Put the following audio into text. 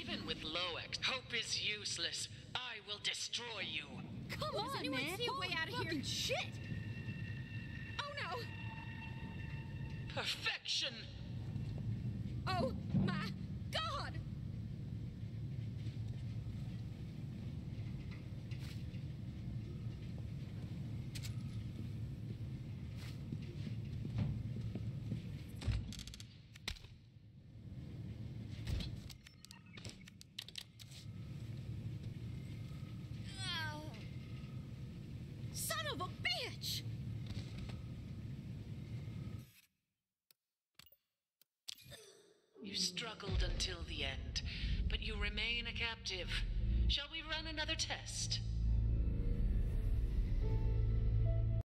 Even with Loex, hope is useless. I will destroy you. Come Does on, anyone man. see a way out of here? fucking shit! Oh no! Perfection! Oh of a bitch! You struggled until the end, but you remain a captive. Shall we run another test?